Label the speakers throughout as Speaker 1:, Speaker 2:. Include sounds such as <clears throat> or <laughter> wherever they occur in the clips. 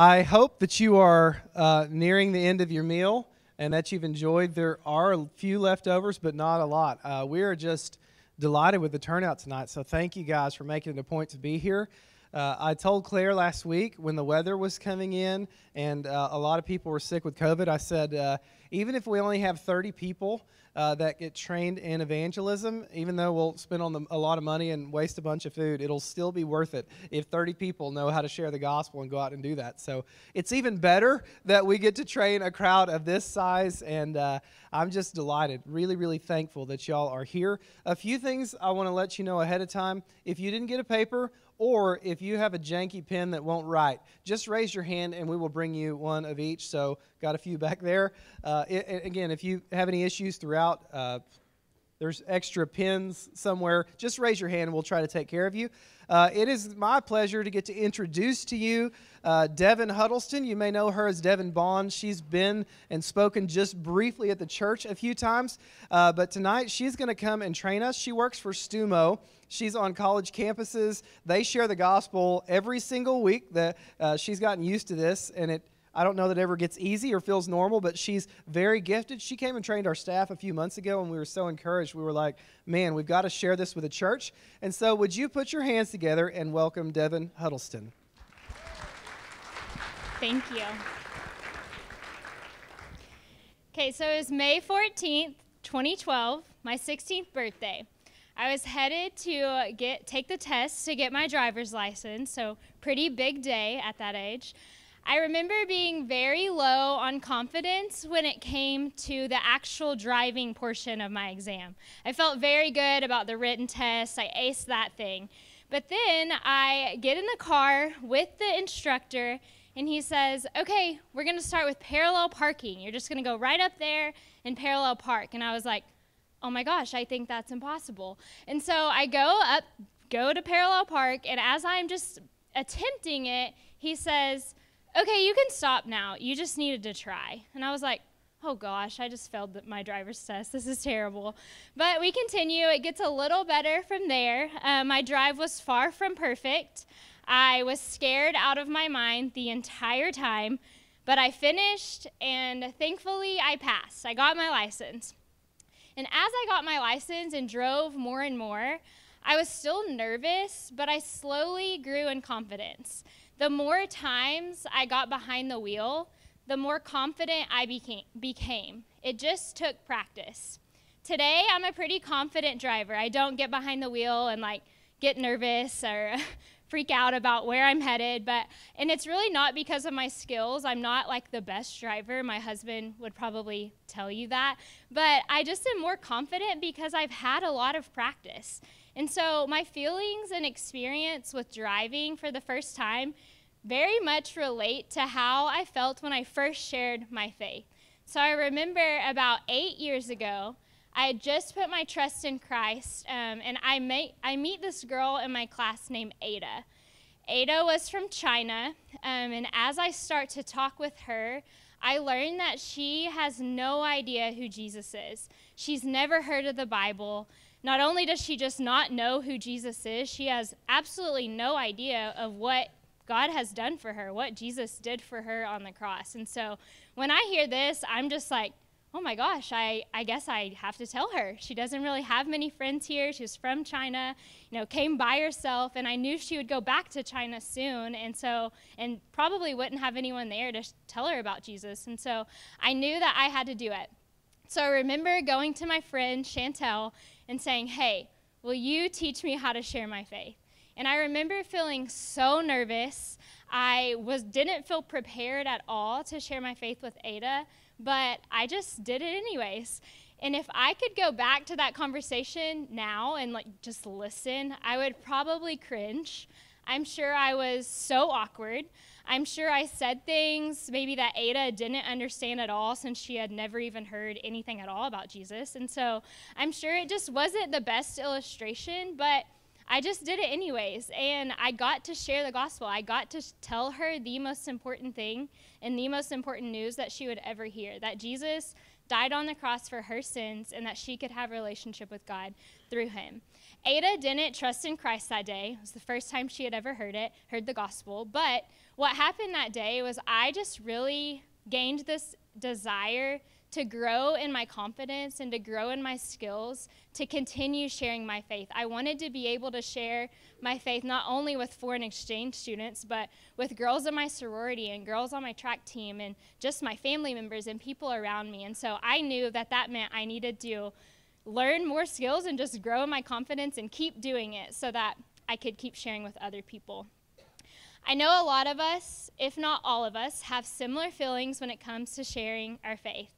Speaker 1: I hope that you are uh, nearing the end of your meal and that you've enjoyed. There are a few leftovers, but not a lot. Uh, we are just delighted with the turnout tonight. So thank you guys for making it a point to be here. Uh, I told Claire last week when the weather was coming in and uh, a lot of people were sick with COVID, I said, uh, even if we only have 30 people, uh, that get trained in evangelism, even though we'll spend on a lot of money and waste a bunch of food, it'll still be worth it if 30 people know how to share the gospel and go out and do that. So it's even better that we get to train a crowd of this size, and uh, I'm just delighted, really, really thankful that y'all are here. A few things I want to let you know ahead of time. If you didn't get a paper, or if you have a janky pen that won't write, just raise your hand and we will bring you one of each. So, got a few back there. Uh, it, again, if you have any issues throughout, uh, there's extra pins somewhere. Just raise your hand and we'll try to take care of you. Uh, it is my pleasure to get to introduce to you uh, Deven Huddleston. You may know her as Deven Bond. She's been and spoken just briefly at the church a few times, uh, but tonight she's going to come and train us. She works for Stumo. She's on college campuses. They share the gospel every single week. That uh, she's gotten used to this, and it I don't know that ever gets easy or feels normal, but she's very gifted. She came and trained our staff a few months ago, and we were so encouraged. We were like, man, we've got to share this with the church. And so, would you put your hands together and welcome Deven Huddleston?
Speaker 2: Thank you. Okay, so it was May 14th, 2012, my 16th birthday. I was headed to get take the test to get my driver's license, so pretty big day at that age. I remember being very low on confidence when it came to the actual driving portion of my exam. I felt very good about the written test, I aced that thing. But then I get in the car with the instructor, and he says, Okay, we're going to start with parallel parking. You're just going to go right up there and parallel park. And I was like, Oh my gosh, I think that's impossible. And so I go up, go to parallel park, and as I'm just attempting it, he says, okay, you can stop now. You just needed to try. And I was like, oh gosh, I just failed my driver's test. This is terrible. But we continue. It gets a little better from there. Uh, my drive was far from perfect. I was scared out of my mind the entire time, but I finished and thankfully I passed. I got my license. And as I got my license and drove more and more, I was still nervous, but I slowly grew in confidence the more times I got behind the wheel, the more confident I became. It just took practice. Today, I'm a pretty confident driver. I don't get behind the wheel and like get nervous or <laughs> freak out about where I'm headed, but and it's really not because of my skills. I'm not like the best driver. My husband would probably tell you that, but I just am more confident because I've had a lot of practice. And so my feelings and experience with driving for the first time very much relate to how I felt when I first shared my faith. So I remember about eight years ago, I had just put my trust in Christ, um, and I, may, I meet this girl in my class named Ada. Ada was from China, um, and as I start to talk with her, I learned that she has no idea who Jesus is. She's never heard of the Bible. Not only does she just not know who Jesus is, she has absolutely no idea of what God has done for her, what Jesus did for her on the cross. And so when I hear this, I'm just like, oh my gosh, I, I guess I have to tell her. She doesn't really have many friends here. She's from China, you know, came by herself, and I knew she would go back to China soon, and so, and probably wouldn't have anyone there to tell her about Jesus. And so I knew that I had to do it. So I remember going to my friend Chantel and saying, hey, will you teach me how to share my faith? And I remember feeling so nervous. I was didn't feel prepared at all to share my faith with Ada, but I just did it anyways. And if I could go back to that conversation now and like just listen, I would probably cringe. I'm sure I was so awkward. I'm sure I said things maybe that Ada didn't understand at all since she had never even heard anything at all about Jesus. And so I'm sure it just wasn't the best illustration, but I just did it anyways. And I got to share the gospel. I got to tell her the most important thing and the most important news that she would ever hear that Jesus died on the cross for her sins and that she could have a relationship with God through him. Ada didn't trust in Christ that day. It was the first time she had ever heard it, heard the gospel. But what happened that day was I just really gained this desire to grow in my confidence and to grow in my skills to continue sharing my faith. I wanted to be able to share my faith not only with foreign exchange students, but with girls in my sorority and girls on my track team and just my family members and people around me. And so I knew that that meant I needed to learn more skills and just grow in my confidence and keep doing it so that I could keep sharing with other people. I know a lot of us, if not all of us, have similar feelings when it comes to sharing our faith.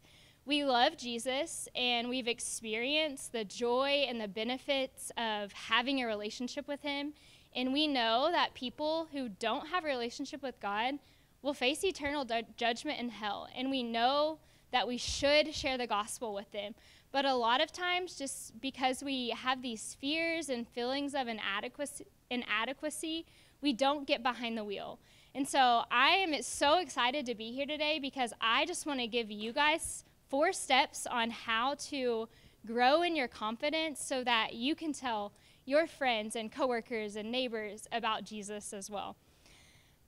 Speaker 2: We love Jesus and we've experienced the joy and the benefits of having a relationship with Him. And we know that people who don't have a relationship with God will face eternal judgment in hell. And we know that we should share the gospel with them. But a lot of times, just because we have these fears and feelings of inadequacy, inadequacy we don't get behind the wheel. And so I am so excited to be here today because I just want to give you guys four steps on how to grow in your confidence so that you can tell your friends and coworkers and neighbors about Jesus as well.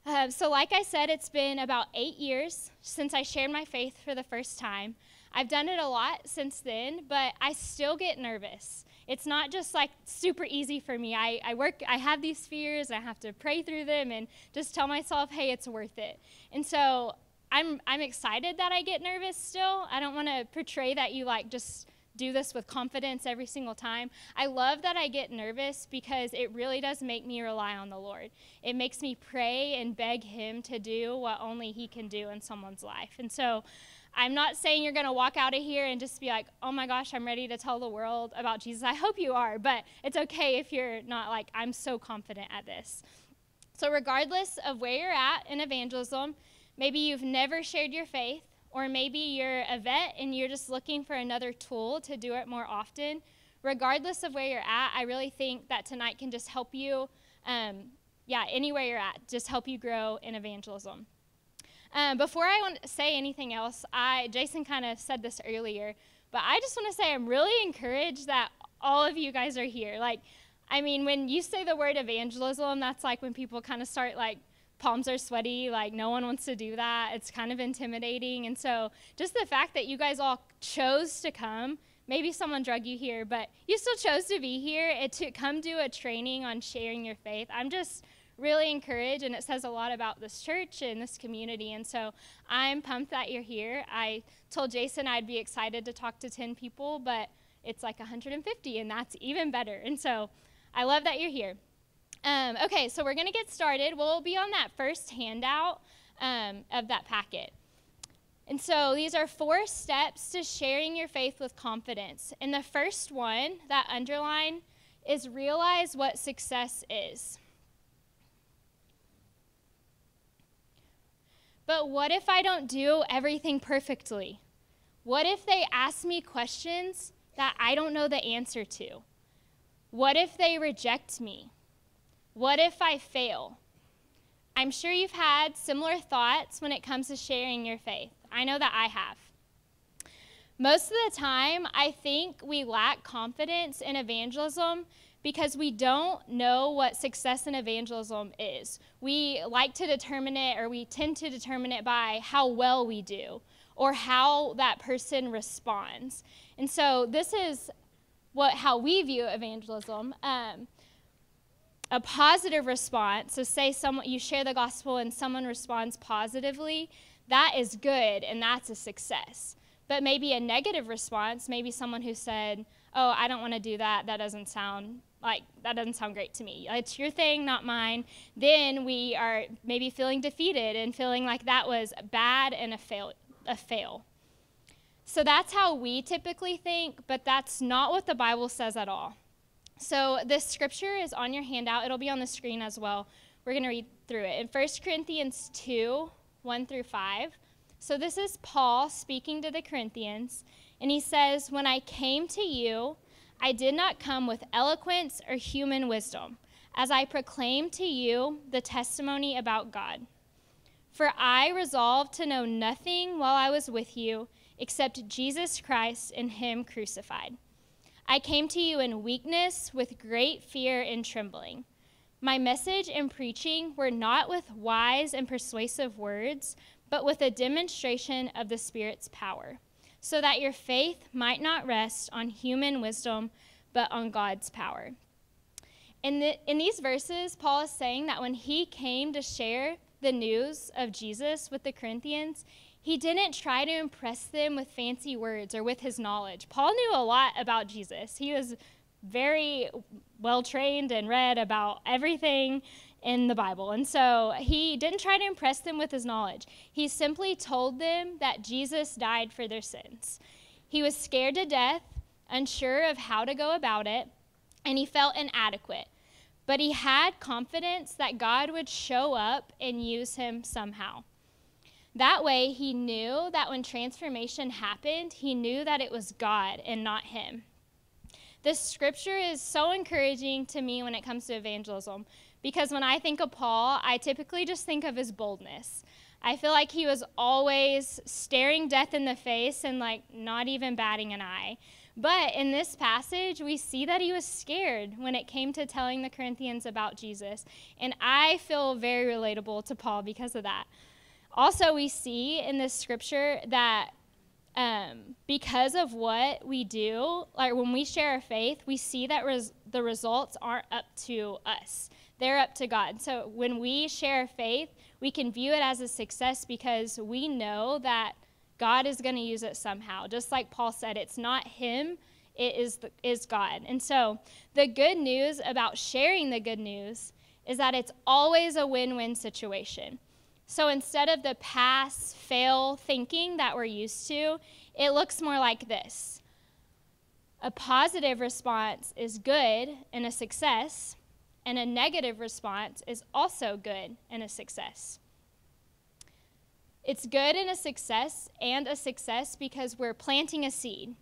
Speaker 2: Uh, so, like I said, it's been about eight years since I shared my faith for the first time. I've done it a lot since then, but I still get nervous. It's not just like super easy for me. I, I work, I have these fears, I have to pray through them and just tell myself, hey, it's worth it. And so I'm, I'm excited that I get nervous still. I don't want to portray that you like just do this with confidence every single time. I love that I get nervous because it really does make me rely on the Lord. It makes me pray and beg Him to do what only He can do in someone's life. And so I'm not saying you're going to walk out of here and just be like, oh my gosh, I'm ready to tell the world about Jesus. I hope you are, but it's okay if you're not like, I'm so confident at this. So, regardless of where you're at in evangelism, maybe you've never shared your faith, or maybe you're a vet and you're just looking for another tool to do it more often. Regardless of where you're at, I really think that tonight can just help you, um, yeah, anywhere you're at, just help you grow in evangelism. Um, before I want to say anything else, I Jason kind of said this earlier, but I just want to say I'm really encouraged that all of you guys are here. Like, I mean, when you say the word evangelism, that's like when people kind of start like palms are sweaty, like no one wants to do that. It's kind of intimidating. And so, just the fact that you guys all chose to come, maybe someone drug you here, but you still chose to be here it, to come do a training on sharing your faith. I'm just really encouraged, and it says a lot about this church and this community. And so I'm pumped that you're here. I told Jason I'd be excited to talk to 10 people, but it's like 150, and that's even better. And so I love that you're here. Um, okay, so we're going to get started. We'll be on that first handout um, of that packet. And so these are four steps to sharing your faith with confidence. And the first one, that underline, is realize what success is. But what if I don't do everything perfectly? What if they ask me questions that I don't know the answer to? What if they reject me? What if I fail? I'm sure you've had similar thoughts when it comes to sharing your faith. I know that I have. Most of the time, I think we lack confidence in evangelism because we don't know what success in evangelism is. We like to determine it, or we tend to determine it by how well we do or how that person responds. And so, this is what how we view evangelism. Um, a positive response, so say someone you share the gospel and someone responds positively, that is good and that's a success. But maybe a negative response, maybe someone who said, "Oh, I don't want to do that. That doesn't sound like that doesn't sound great to me. It's your thing, not mine. Then we are maybe feeling defeated and feeling like that was bad and a fail a fail. So that's how we typically think, but that's not what the Bible says at all. So this scripture is on your handout. It'll be on the screen as well. We're going to read through it. In 1 Corinthians 2, 1 through 5. So this is Paul speaking to the Corinthians, and he says, When I came to you, I did not come with eloquence or human wisdom, as I proclaimed to you the testimony about God. For I resolved to know nothing while I was with you except Jesus Christ and Him crucified. I came to you in weakness with great fear and trembling. My message and preaching were not with wise and persuasive words, but with a demonstration of the Spirit's power, so that your faith might not rest on human wisdom, but on God's power. In, the, in these verses, Paul is saying that when he came to share the news of Jesus with the Corinthians, he didn't try to impress them with fancy words or with his knowledge. Paul knew a lot about Jesus. He was very well trained and read about everything in the Bible. And so he didn't try to impress them with his knowledge. He simply told them that Jesus died for their sins. He was scared to death, unsure of how to go about it, and he felt inadequate. But he had confidence that God would show up and use him somehow. That way, he knew that when transformation happened, he knew that it was God and not him. This scripture is so encouraging to me when it comes to evangelism because when I think of Paul, I typically just think of his boldness. I feel like he was always staring death in the face and like not even batting an eye. But in this passage, we see that he was scared when it came to telling the Corinthians about Jesus. And I feel very relatable to Paul because of that. Also, we see in this scripture that um, because of what we do, like when we share our faith, we see that res- the results aren't up to us, they're up to God. So when we share faith, we can view it as a success because we know that God is going to use it somehow. Just like Paul said, it's not Him, it is, the, is God. And so the good news about sharing the good news is that it's always a win win situation. So instead of the pass fail thinking that we're used to, it looks more like this a positive response is good and a success, and a negative response is also good and a success. It's good and a success and a success because we're planting a seed.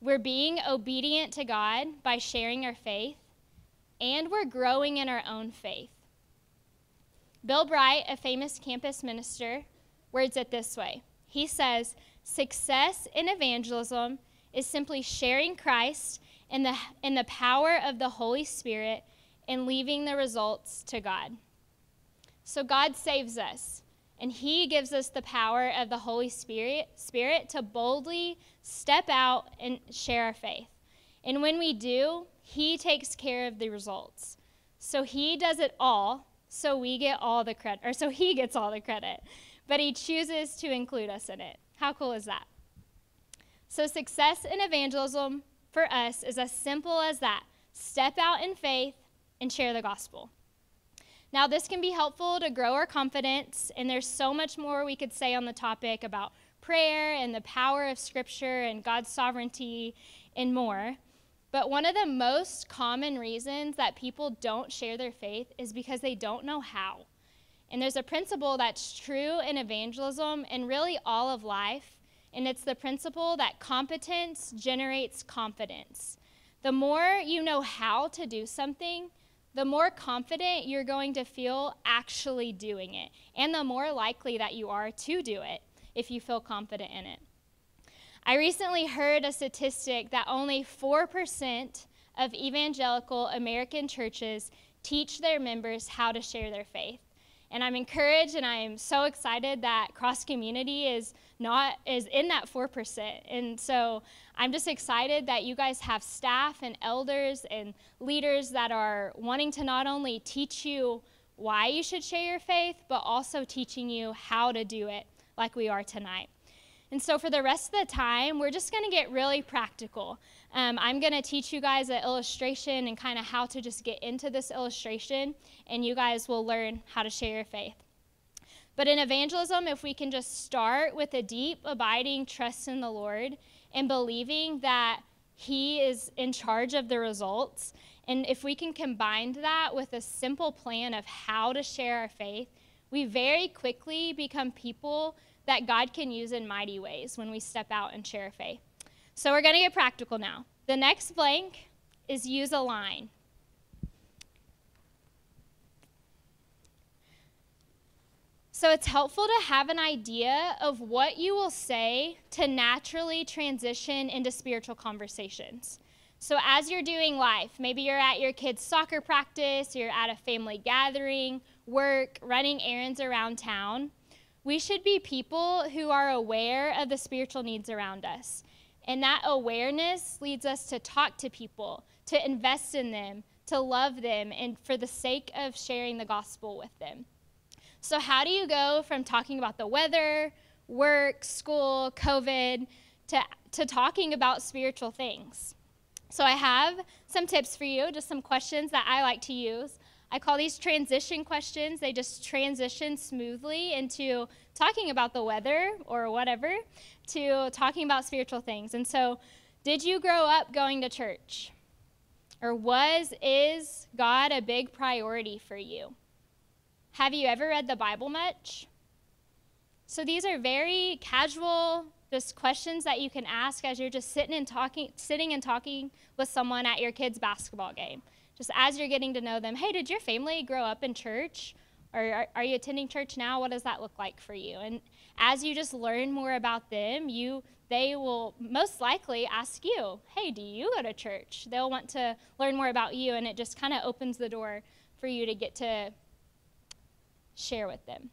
Speaker 2: We're being obedient to God by sharing our faith, and we're growing in our own faith. Bill Bright, a famous campus minister, words it this way He says, Success in evangelism is simply sharing Christ in the, in the power of the Holy Spirit and leaving the results to God. So God saves us, and He gives us the power of the Holy Spirit, Spirit to boldly step out and share our faith. And when we do, He takes care of the results. So He does it all so we get all the credit, or so he gets all the credit, but he chooses to include us in it. How cool is that? So, success in evangelism for us is as simple as that step out in faith and share the gospel. Now, this can be helpful to grow our confidence, and there's so much more we could say on the topic about prayer and the power of Scripture and God's sovereignty and more. But one of the most common reasons that people don't share their faith is because they don't know how. And there's a principle that's true in evangelism and really all of life, and it's the principle that competence generates confidence. The more you know how to do something, the more confident you're going to feel actually doing it, and the more likely that you are to do it if you feel confident in it. I recently heard a statistic that only 4% of evangelical American churches teach their members how to share their faith. And I'm encouraged and I am so excited that cross community is not is in that 4%. And so I'm just excited that you guys have staff and elders and leaders that are wanting to not only teach you why you should share your faith, but also teaching you how to do it like we are tonight. And so for the rest of the time, we're just going to get really practical. Um, I'm going to teach you guys an illustration and kind of how to just get into this illustration, and you guys will learn how to share your faith. But in evangelism, if we can just start with a deep, abiding trust in the Lord and believing that He is in charge of the results, and if we can combine that with a simple plan of how to share our faith, we very quickly become people that God can use in mighty ways when we step out and share faith. So we're going to get practical now. The next blank is use a line. So it's helpful to have an idea of what you will say to naturally transition into spiritual conversations. So, as you're doing life, maybe you're at your kid's soccer practice, you're at a family gathering, work, running errands around town, we should be people who are aware of the spiritual needs around us. And that awareness leads us to talk to people, to invest in them, to love them, and for the sake of sharing the gospel with them. So, how do you go from talking about the weather, work, school, COVID, to, to talking about spiritual things? So, I have some tips for you, just some questions that I like to use. I call these transition questions. They just transition smoothly into talking about the weather or whatever to talking about spiritual things. And so, did you grow up going to church? Or was, is God a big priority for you? Have you ever read the Bible much? So these are very casual, just questions that you can ask as you're just sitting and talking, sitting and talking with someone at your kid's basketball game. Just as you're getting to know them. Hey, did your family grow up in church? Or are, are you attending church now? What does that look like for you? And as you just learn more about them, you they will most likely ask you, Hey, do you go to church? They'll want to learn more about you, and it just kind of opens the door for you to get to share with them.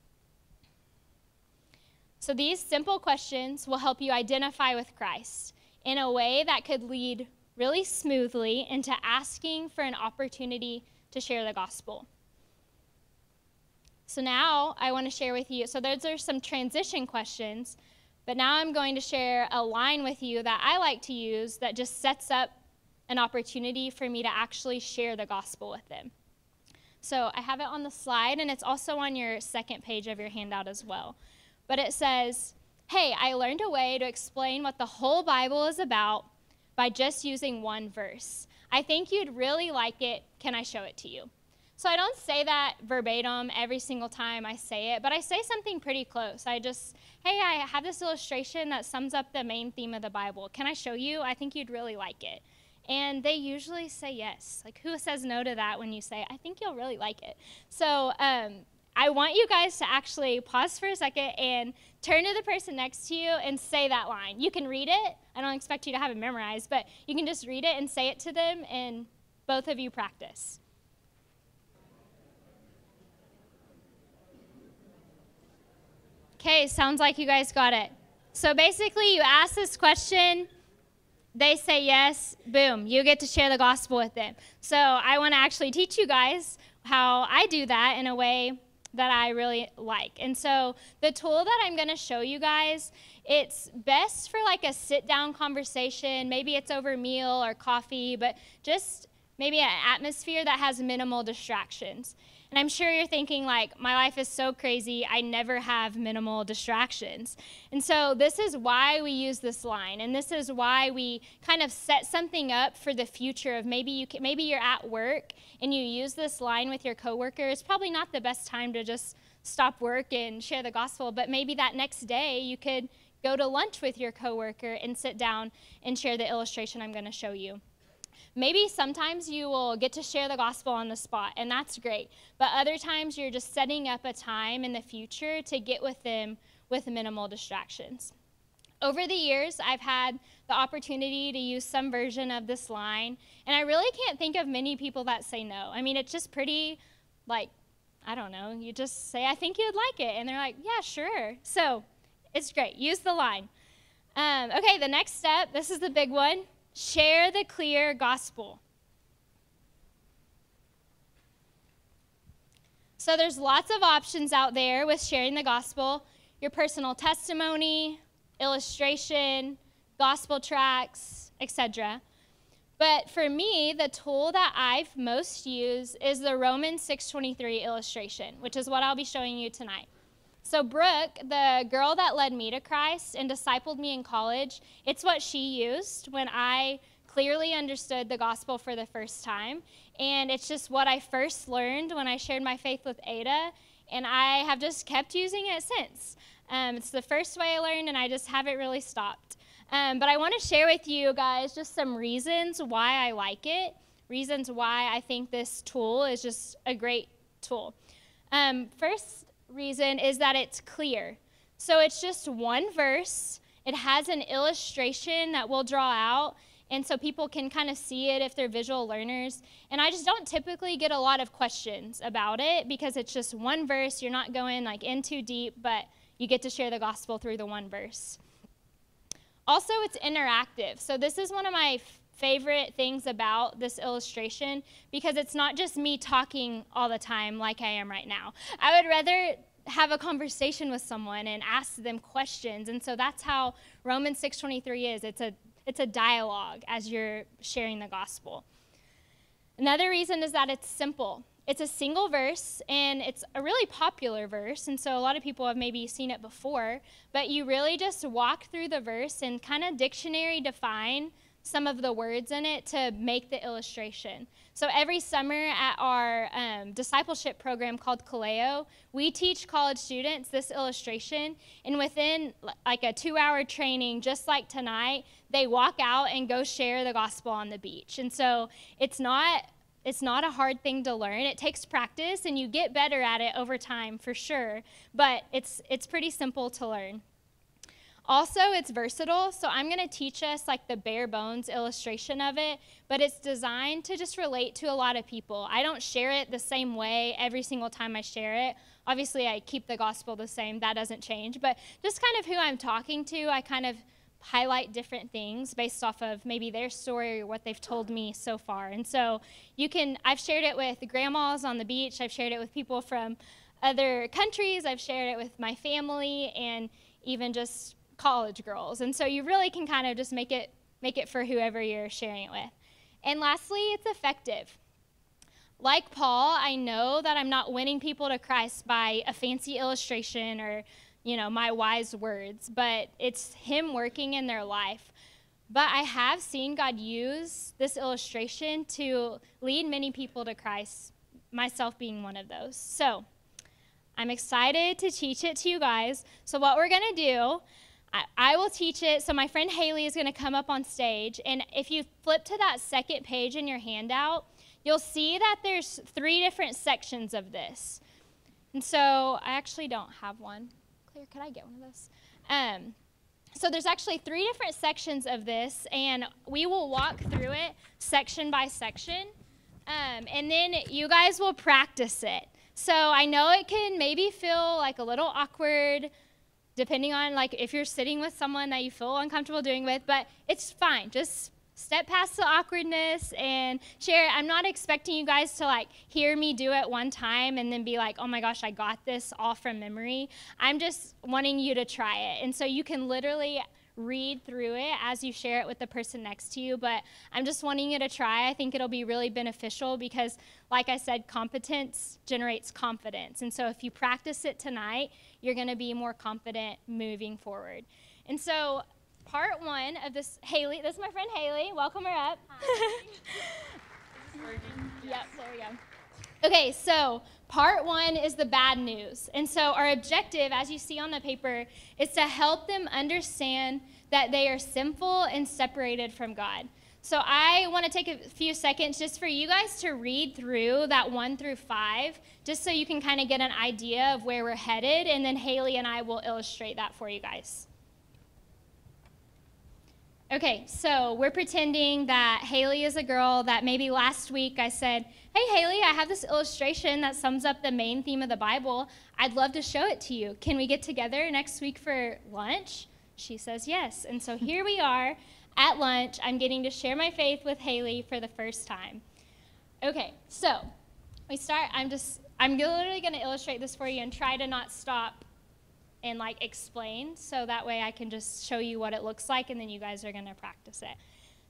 Speaker 2: So, these simple questions will help you identify with Christ in a way that could lead really smoothly into asking for an opportunity to share the gospel. So, now I want to share with you. So, those are some transition questions but now I'm going to share a line with you that I like to use that just sets up an opportunity for me to actually share the gospel with them. So I have it on the slide, and it's also on your second page of your handout as well. But it says, Hey, I learned a way to explain what the whole Bible is about by just using one verse. I think you'd really like it. Can I show it to you? So I don't say that verbatim every single time I say it, but I say something pretty close. I just, hey, I have this illustration that sums up the main theme of the Bible. Can I show you? I think you'd really like it. And they usually say yes. Like, who says no to that when you say, I think you'll really like it? So, um, I want you guys to actually pause for a second and turn to the person next to you and say that line. You can read it. I don't expect you to have it memorized, but you can just read it and say it to them, and both of you practice. Okay, sounds like you guys got it. So basically, you ask this question, they say yes, boom, you get to share the gospel with them. So I want to actually teach you guys how I do that in a way that I really like. And so the tool that I'm going to show you guys, it's best for like a sit down conversation. Maybe it's over meal or coffee, but just maybe an atmosphere that has minimal distractions. And I'm sure you're thinking, like, my life is so crazy, I never have minimal distractions. And so, this is why we use this line. And this is why we kind of set something up for the future of maybe, you can, maybe you're at work and you use this line with your coworker. It's probably not the best time to just stop work and share the gospel, but maybe that next day you could go to lunch with your coworker and sit down and share the illustration I'm going to show you. Maybe sometimes you will get to share the gospel on the spot, and that's great. But other times you're just setting up a time in the future to get with them with minimal distractions. Over the years, I've had the opportunity to use some version of this line, and I really can't think of many people that say no. I mean, it's just pretty, like, I don't know, you just say, I think you'd like it, and they're like, yeah, sure. So it's great. Use the line. Um, okay, the next step, this is the big one Share the clear gospel. So there's lots of options out there with sharing the gospel your personal testimony, illustration, gospel tracts, etc. But for me, the tool that I've most used is the Romans 6:23 illustration, which is what I'll be showing you tonight. So, Brooke, the girl that led me to Christ and discipled me in college, it's what she used when I clearly understood the gospel for the first time. And it's just what I first learned when I shared my faith with Ada, and I have just kept using it since. Um, it's the first way I learned, and I just haven't really stopped. Um, but I want to share with you guys just some reasons why I like it, reasons why I think this tool is just a great tool. Um, first, reason is that it's clear. So it's just one verse, it has an illustration that we'll draw out, and so people can kind of see it if they're visual learners. And I just don't typically get a lot of questions about it because it's just one verse. You're not going like in too deep, but you get to share the gospel through the one verse. Also, it's interactive. So this is one of my favorite things about this illustration because it's not just me talking all the time like I am right now. I would rather have a conversation with someone and ask them questions. And so that's how Romans 6:23 is. It's a it's a dialogue as you're sharing the gospel. Another reason is that it's simple. It's a single verse and it's a really popular verse. And so a lot of people have maybe seen it before, but you really just walk through the verse and kind of dictionary define some of the words in it to make the illustration. So every summer at our um, discipleship program called Kaleo, we teach college students this illustration, and within like a two-hour training, just like tonight, they walk out and go share the gospel on the beach. And so it's not it's not a hard thing to learn. It takes practice, and you get better at it over time for sure. But it's it's pretty simple to learn. Also, it's versatile, so I'm going to teach us like the bare bones illustration of it, but it's designed to just relate to a lot of people. I don't share it the same way every single time I share it. Obviously, I keep the gospel the same, that doesn't change, but just kind of who I'm talking to, I kind of highlight different things based off of maybe their story or what they've told me so far. And so you can, I've shared it with grandmas on the beach, I've shared it with people from other countries, I've shared it with my family, and even just college girls. And so you really can kind of just make it make it for whoever you're sharing it with. And lastly, it's effective. Like Paul, I know that I'm not winning people to Christ by a fancy illustration or, you know, my wise words, but it's him working in their life. But I have seen God use this illustration to lead many people to Christ, myself being one of those. So, I'm excited to teach it to you guys. So, what we're going to do I, I will teach it. So my friend Haley is going to come up on stage. And if you flip to that second page in your handout, you'll see that there's three different sections of this. And so I actually don't have one. Could I get one of those? Um, so there's actually three different sections of this, and we will walk through it section by section. Um, and then you guys will practice it. So I know it can maybe feel like a little awkward depending on like if you're sitting with someone that you feel uncomfortable doing with, but it's fine. Just step past the awkwardness and share. it. I'm not expecting you guys to like hear me do it one time and then be like, "Oh my gosh, I got this all from memory." I'm just wanting you to try it. And so you can literally read through it as you share it with the person next to you. But I'm just wanting you to try. I think it'll be really beneficial because, like I said, competence generates confidence. And so if you practice it tonight, you're going to be more confident moving forward. And so, part one of this, Haley, this is my friend Haley. Welcome her up. <laughs> yep, there we go. Okay, so part one is the bad news. And so, our objective, as you see on the paper, is to help them understand that they are sinful and separated from God. So, I want to take a few seconds just for you guys to read through that one through five, just so you can kind of get an idea of where we're headed. And then Haley and I will illustrate that for you guys. Okay, so we're pretending that Haley is a girl that maybe last week I said, Hey, Haley, I have this illustration that sums up the main theme of the Bible. I'd love to show it to you. Can we get together next week for lunch? She says yes. And so <laughs> here we are at lunch. I'm getting to share my faith with Haley for the first time. Okay, so we start. I'm just, I'm literally going to illustrate this for you and try to not stop and like explain so that way I can just show you what it looks like and then you guys are going to practice it.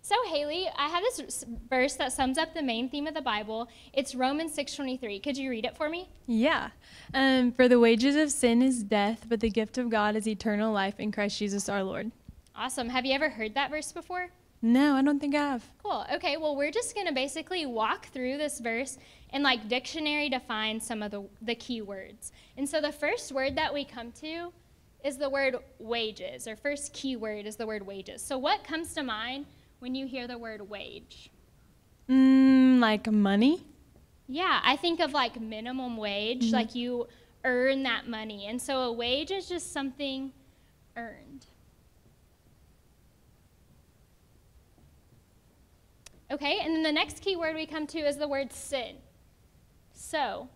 Speaker 2: So Haley, I have this verse that sums up the main theme of the Bible. It's Romans 6:23. Could you read it for me?
Speaker 3: Yeah. Um, for the wages of sin is death, but the gift of God is eternal life in Christ Jesus our Lord.
Speaker 2: Awesome. Have you ever heard that verse before?
Speaker 3: No, I don't think I have.
Speaker 2: Cool. Okay, well, we're just going to basically walk through this verse and like dictionary define some of the, the key words. And so the first word that we come to is the word wages, or first key word is the word wages. So what comes to mind when you hear the word wage?
Speaker 3: Mm, like money?
Speaker 2: Yeah, I think of like minimum wage, mm-hmm. like you earn that money. And so a wage is just something earned. Okay, and then the next key word we come to is the word sin. So,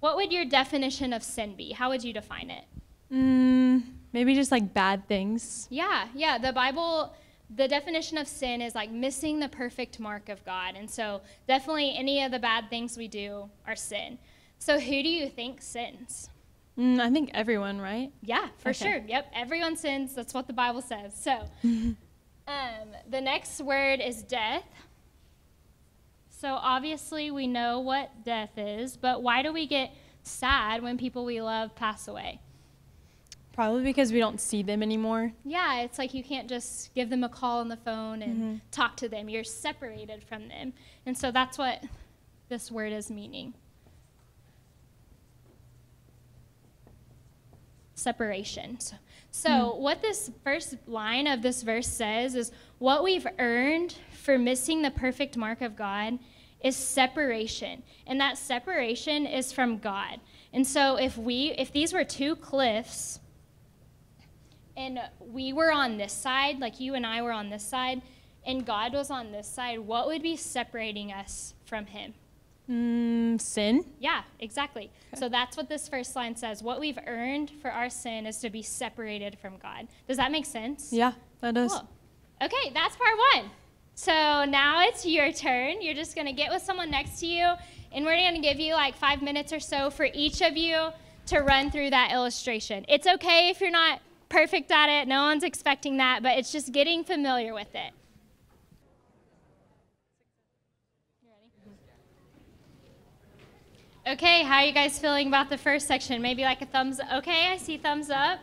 Speaker 2: what would your definition of sin be? How would you define it?
Speaker 3: Mm, maybe just like bad things.
Speaker 2: Yeah, yeah. The Bible, the definition of sin is like missing the perfect mark of God. And so, definitely any of the bad things we do are sin. So, who do you think sins?
Speaker 3: Mm, I think everyone, right?
Speaker 2: Yeah, for
Speaker 3: Okay.
Speaker 2: sure. Yep, everyone sins. That's what the Bible says. So, <laughs> um, the next word is death. So, obviously, we know what death is, but why do we get sad when people we love pass away?
Speaker 3: Probably because we don't see them anymore.
Speaker 2: Yeah, it's like you can't just give them a call on the phone and mm-hmm. talk to them. You're separated from them. And so that's what this word is meaning. Separation. So, so what this first line of this verse says is what we've earned for missing the perfect mark of God is separation. And that separation is from God. And so if we if these were two cliffs, and we were on this side, like you and I were on this side, and God was on this side, what would be separating us from Him?
Speaker 3: Mm, sin?
Speaker 2: Yeah, exactly. So that's what this first line says. What we've earned for our sin is to be separated from God. Does that make sense?
Speaker 3: Yeah, that does.
Speaker 2: Cool. Okay, that's part one. So now it's your turn. You're just going to get with someone next to you, and we're going to give you like five minutes or so for each of you to run through that illustration. It's okay if you're not perfect at it, no one's expecting that, but it's just getting familiar with it. Okay, how are you guys feeling about the first section? Maybe like a thumbs Okay, I see thumbs up.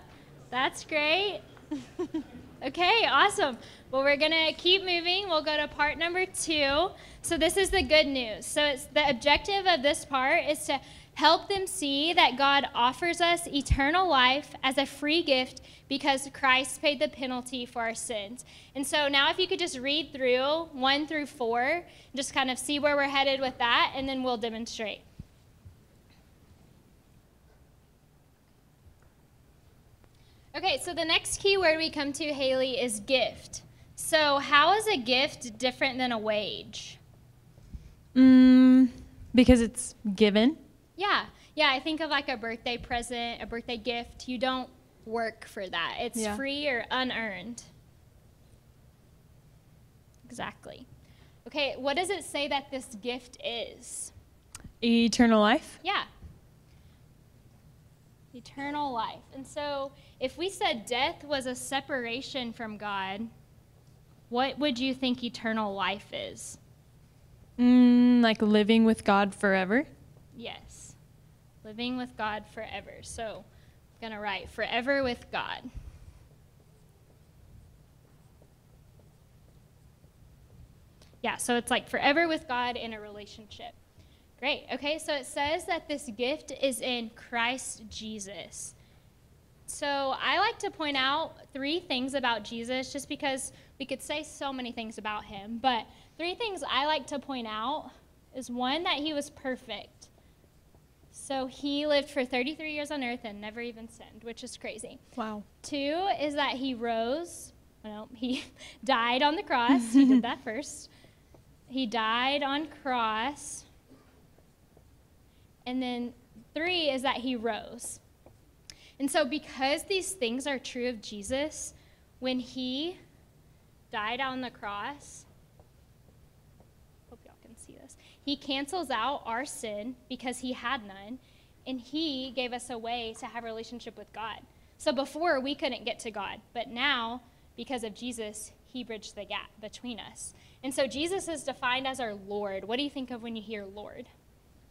Speaker 2: That's great. <laughs> okay, awesome. Well, we're going to keep moving. We'll go to part number two. So, this is the good news. So, it's the objective of this part is to help them see that God offers us eternal life as a free gift because Christ paid the penalty for our sins. And so, now if you could just read through one through four, just kind of see where we're headed with that, and then we'll demonstrate. Okay, so the next key word we come to, Haley, is gift. So, how is a gift different than a wage?
Speaker 3: Mm, because it's given.
Speaker 2: Yeah, yeah, I think of like a birthday present, a birthday gift. You don't work for that, it's
Speaker 3: Yeah.
Speaker 2: free or unearned. Exactly. Okay, what does it say that this gift is?
Speaker 3: Eternal life.
Speaker 2: Yeah. Eternal life. And so, if we said death was a separation from God, what would you think eternal life is?
Speaker 3: Mm, like living with God forever.
Speaker 2: Yes. Living with God forever. So, I'm going to write forever with God. Yeah, so it's like forever with God in a relationship. Great. Okay, so it says that this gift is in Christ Jesus. So I like to point out three things about Jesus just because we could say so many things about him. But three things I like to point out is one, that he was perfect. So he lived for 33 years on earth and never even sinned, which is crazy.
Speaker 3: Wow.
Speaker 2: Two is that he rose. Well, he <laughs> died on the cross. he did <laughs> that first. He died on cross. And then three is that he rose. And so, because these things are true of Jesus, when he died on the cross, hope y'all can see this, he cancels out our sin because he had none, and he gave us a way to have a relationship with God. So, before we couldn't get to God, but now, because of Jesus, he bridged the gap between us. And so, Jesus is defined as our Lord. What do you think of when you hear Lord?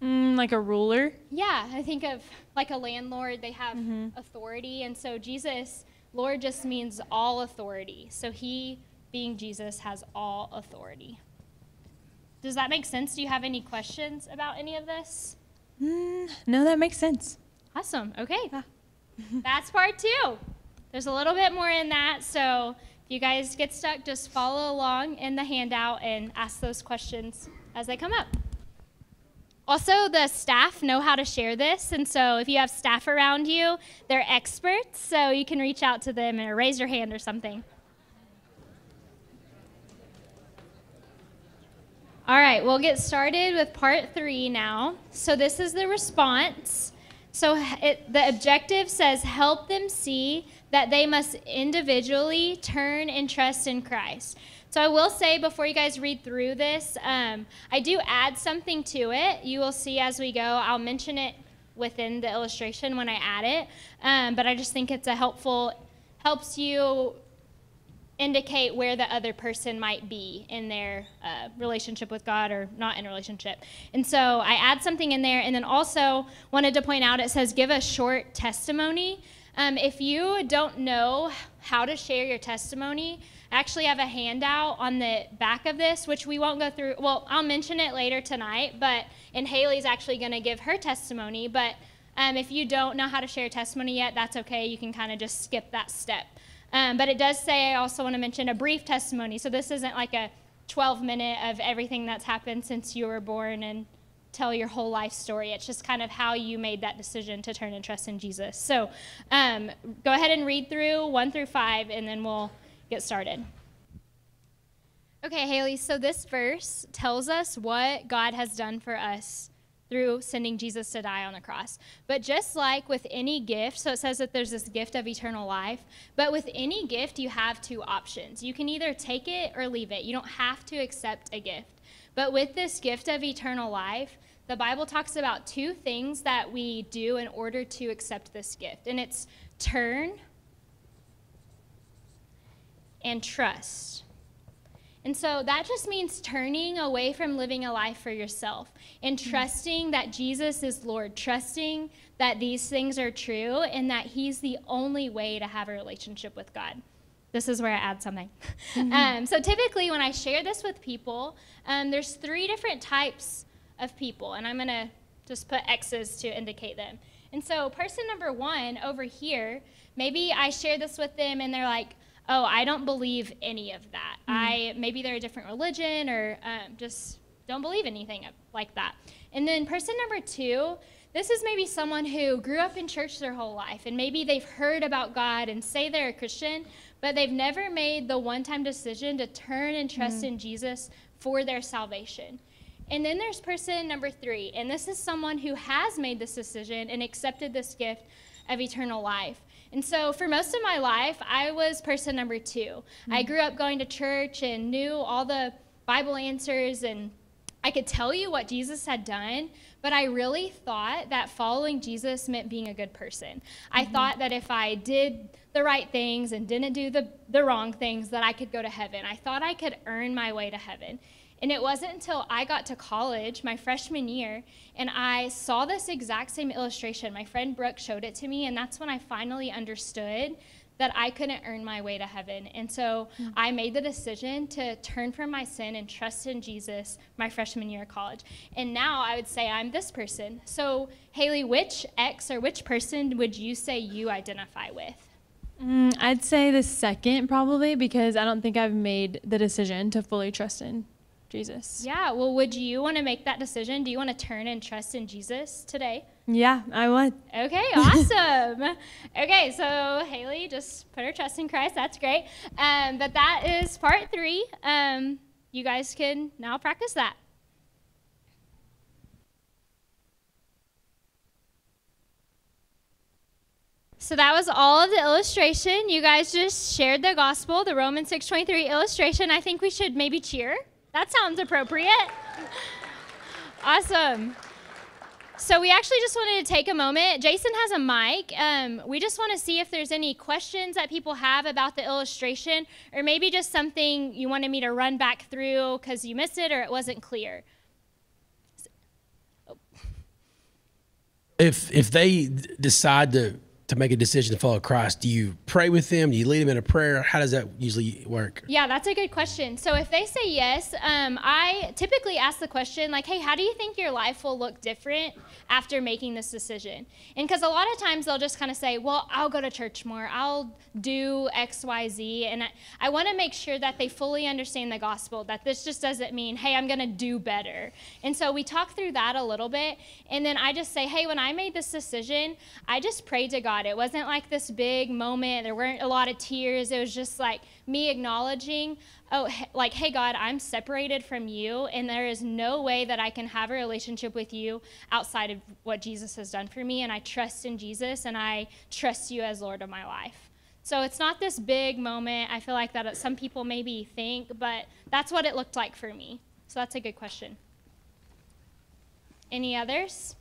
Speaker 3: Mm, like a ruler.
Speaker 2: Yeah, I think of like a landlord, they have authority. And so Jesus, Lord just means all authority. So he, being Jesus, has all authority. Does that make sense? Do you have any questions about any of this?
Speaker 3: Mm, no, that makes sense.
Speaker 2: Awesome. Okay.
Speaker 3: Yeah. <laughs>
Speaker 2: That's part two. There's a little bit more in that. So if you guys get stuck, just follow along in the handout and ask those questions as they come up. Also, the staff know how to share this, and so if you have staff around you, they're experts, so you can reach out to them or raise your hand or something. All right, we'll get started with part three now. So, this is the response. So, it, the objective says help them see that they must individually turn and trust in Christ. So, I will say before you guys read through this, um, I do add something to it. You will see as we go. I'll mention it within the illustration when I add it, um, but I just think it's a helpful, helps you indicate where the other person might be in their uh, relationship with God or not in relationship. And so I add something in there, and then also wanted to point out it says give a short testimony. Um, if you don't know how to share your testimony, I actually have a handout on the back of this, which we won't go through. Well, I'll mention it later tonight, but and Haley's actually going to give her testimony. But um, if you don't know how to share testimony yet, that's okay. You can kind of just skip that step. Um, but it does say, I also want to mention a brief testimony. So this isn't like a 12 minute of everything that's happened since you were born and tell your whole life story. It's just kind of how you made that decision to turn and trust in Jesus. So um, go ahead and read through one through five, and then we'll get started. Okay, Haley, so this verse tells us what God has done for us through sending Jesus to die on the cross. But just like with any gift, so it says that there's this gift of eternal life, but with any gift, you have two options. You can either take it or leave it. You don't have to accept a gift. But with this gift of eternal life, the Bible talks about two things that we do in order to accept this gift, and it's turn and trust. And so that just means turning away from living a life for yourself and mm. trusting that Jesus is Lord, trusting that these things are true and that He's the only way to have a relationship with God. This is where I add something. Mm-hmm. <laughs> Um, so typically, when I share this with people, um, there's three different types of people, and I'm going to just put X's to indicate them. And so, person number one over here, maybe I share this with them and they're like, oh, I don't believe any of that. Mm-hmm. I maybe they're a different religion or um, just don't believe anything like that. And then person number two, this is maybe someone who grew up in church their whole life and maybe they've heard about God and say they're a Christian, but they've never made the one-time decision to turn and trust mm-hmm. in Jesus for their salvation. And then there's person number three, and this is someone who has made this decision and accepted this gift of eternal life. And so for most of my life, I was person number 2 mm-hmm. I grew up going to church and knew all the Bible answers and I could tell you what Jesus had done, but I really thought that following Jesus meant being a good person. I mm-hmm. thought that if I did the right things and didn't do the, the wrong things, that I could go to heaven. I thought I could earn my way to heaven. And it wasn't until I got to college, my freshman year, and I saw this exact same illustration. My friend Brooke showed it to me, and that's when I finally understood that I couldn't earn my way to heaven. And so mm-hmm. I made the decision to turn from my sin and trust in Jesus my freshman year of college. And now I would say I'm this person. So, Haley, which ex or which person would you say you identify with?
Speaker 3: Mm, I'd say the second probably because I don't think I've made the decision to fully trust in Jesus.
Speaker 2: Yeah. Well, would you want to make that decision? Do you want to turn and trust in Jesus today?
Speaker 3: Yeah, I would.
Speaker 2: Okay, <laughs> awesome. okay, so Haley just put her trust in Christ. That's great. Um, but that is part three. Um, you guys can now practice that. So that was all of the illustration. You guys just shared the gospel, the Romans 6:23 illustration. I think we should maybe cheer. That sounds appropriate. awesome. So we actually just wanted to take a moment. Jason has a mic. Um, we just want to see if there's any questions that people have about the illustration, or maybe just something you wanted me to run back through because you missed it or it wasn't clear.
Speaker 4: If if they decide to to make a decision to follow Christ, do you pray with them? Do you lead them in a prayer? How does that usually work?
Speaker 2: Yeah, that's a good question. So if they say yes, um, I typically ask the question like, "Hey, how do you think your life will look different after making this decision?" And because a lot of times they'll just kind of say, "Well, I'll go to church more. I'll do X, Y, Z," and I, I want to make sure that they fully understand the gospel. That this just doesn't mean, "Hey, I'm going to do better." And so we talk through that a little bit, and then I just say, "Hey, when I made this decision, I just prayed to God." God. It wasn't like this big moment. There weren't a lot of tears. It was just like me acknowledging, oh, like, hey, God, I'm separated from you, and there is no way that I can have a relationship with you outside of what Jesus has done for me. And I trust in Jesus, and I trust you as Lord of my life. So it's not this big moment. I feel like that some people maybe think, but that's what it looked like for me. So that's a good question. Any others?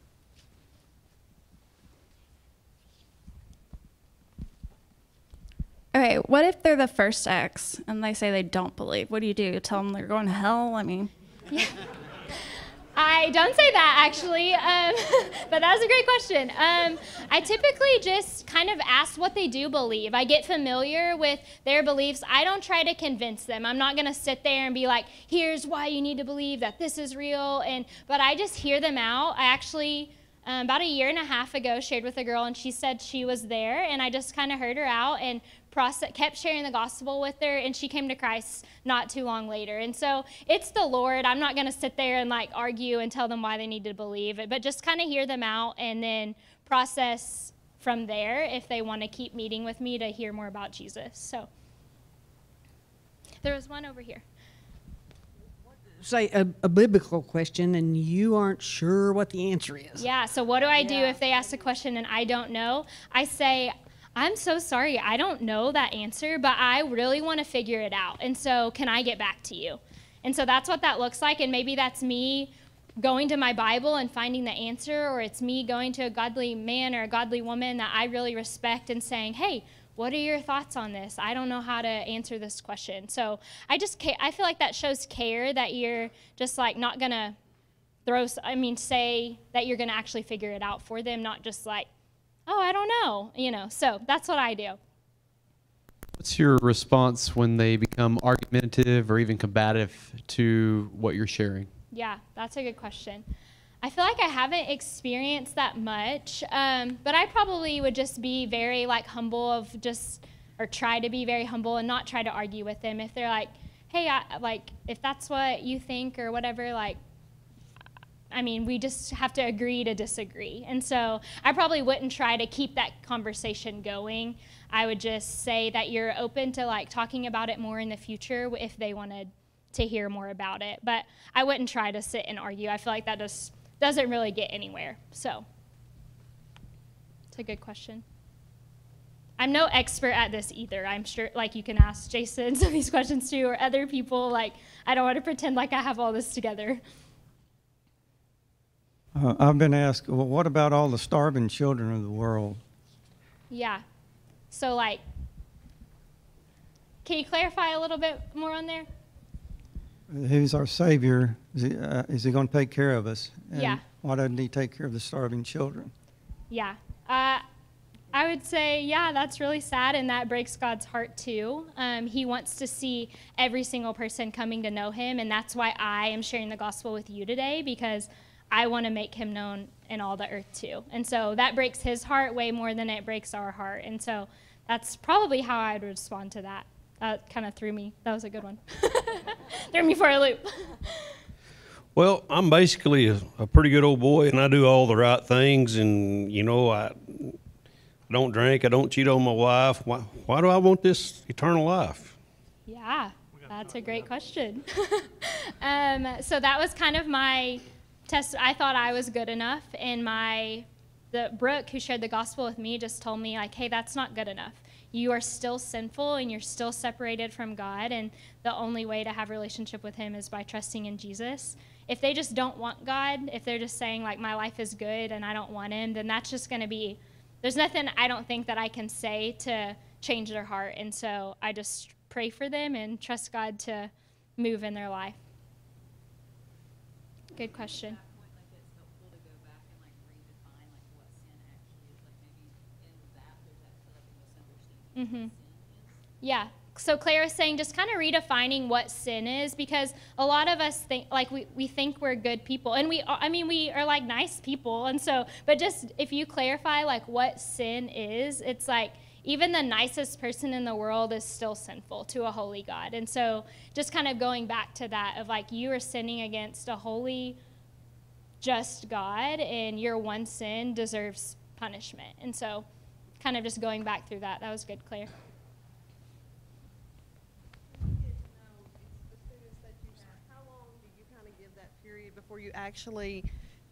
Speaker 5: Okay, what if they're the first ex and they say they don't believe? What do you do? Tell them they're going to hell? I mean, yeah.
Speaker 2: I don't say that actually, um, <laughs> but that was a great question. Um, I typically just kind of ask what they do believe. I get familiar with their beliefs. I don't try to convince them. I'm not going to sit there and be like, "Here's why you need to believe that this is real," and but I just hear them out. I actually um, about a year and a half ago shared with a girl and she said she was there and i just kind of heard her out and process, kept sharing the gospel with her and she came to christ not too long later. And so it's the lord. I'm not going to sit there and like argue and tell them why they need to believe it but just kind of hear them out and then process from there if they want to keep meeting with me to hear more about jesus. So there was one over here.
Speaker 6: Say a, a, biblical question and you aren't sure what the answer is.
Speaker 2: Yeah, so what do I do if they ask a question and I don't know? I say, I'm so sorry, I don't know that answer, but I really want to figure it out. And so, can I get back to you? And so that's what that looks like. And maybe that's me going to my Bible and finding the answer, or it's me going to a godly man or a godly woman that I really respect and saying, hey, what are your thoughts on this? I don't know how to answer this question. So I just I feel like that shows care that you're just like not gonna throw. I mean, say that you're gonna actually figure it out for them, not just like, oh, I don't know, you know. So that's what I do.
Speaker 7: What's your response when they become argumentative or even combative to what you're sharing?
Speaker 2: Yeah, that's a good question. I feel like I haven't experienced that much, um, but I probably would just be very like humble of just or try to be very humble and not try to argue with them if they're like, hey, I, like if that's what you think or whatever, like. I mean, we just have to agree to disagree. And so I probably wouldn't try to keep that conversation going. I would just say that you're open to like talking about it more in the future if they wanted to hear more about it. But I wouldn't try to sit and argue. I feel like that just doesn't really get anywhere. So it's a good question. I'm no expert at this either. I'm sure, like, you can ask Jason <laughs> some of these questions too, or other people. Like, I don't want to pretend like I have all this together.
Speaker 8: Uh, I've been asked, well, what about all the starving children of the world?
Speaker 2: Yeah. So, like, can you clarify a little bit more on there?
Speaker 8: He's our Savior. Is he, uh, is he going to take care of us? And
Speaker 2: yeah.
Speaker 8: Why doesn't he take care of the starving children?
Speaker 2: Yeah. Uh, I would say, yeah, that's really sad, and that breaks God's heart too. Um, he wants to see every single person coming to know Him, and that's why I am sharing the gospel with you today because I want to make Him known in all the earth too. And so that breaks His heart way more than it breaks our heart. And so that's probably how I'd respond to that. That kind of threw me. That was a good one. <laughs> threw me for a loop.
Speaker 9: Well, I'm basically a, a, pretty good old boy, and I do all the right things. And you know, I, I don't drink. I don't cheat on my wife. Why, why do I want this eternal life?
Speaker 2: Yeah, that's a great question. <laughs> um, so that was kind of my test. I thought I was good enough, and my the Brooke who shared the gospel with me just told me like, hey, that's not good enough you are still sinful and you're still separated from God, and the only way to have relationship with Him is by trusting in Jesus. If they just don't want God, if they're just saying like my life is good and I don't want Him, then that's just going to be. There's nothing I don't think that I can say to change their heart, and so I just pray for them and trust God to move in their life. Good question. Mm-hmm. Yeah. So Claire is saying just kind of redefining what sin is because a lot of us think like we, we think we're good people and we I mean we are like nice people and so but just if you clarify like what sin is it's like even the nicest person in the world is still sinful to a holy God and so just kind of going back to that of like you are sinning against a holy just God and your one sin deserves punishment and so kind of just going back through that. That was good, Claire.
Speaker 10: before you actually